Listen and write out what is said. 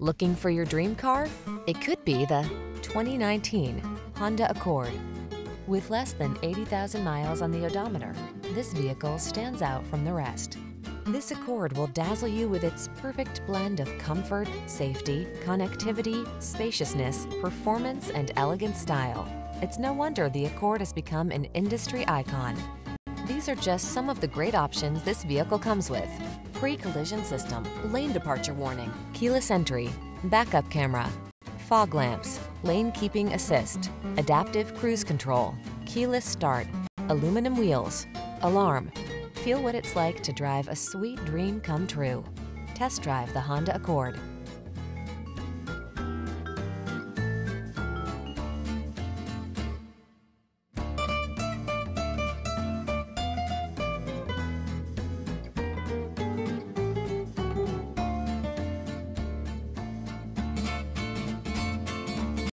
Looking for your dream car? It could be the 2019 Honda Accord. With less than 80,000 miles on the odometer, this vehicle stands out from the rest. This Accord will dazzle you with its perfect blend of comfort, safety, connectivity, spaciousness, performance, and elegant style. It's no wonder the Accord has become an industry icon. These are just some of the great options this vehicle comes with. Pre-collision system, lane departure warning, keyless entry, backup camera, fog lamps, lane keeping assist, adaptive cruise control, keyless start, aluminum wheels, alarm. Feel what it's like to drive a sweet dream come true. Test drive the Honda Accord.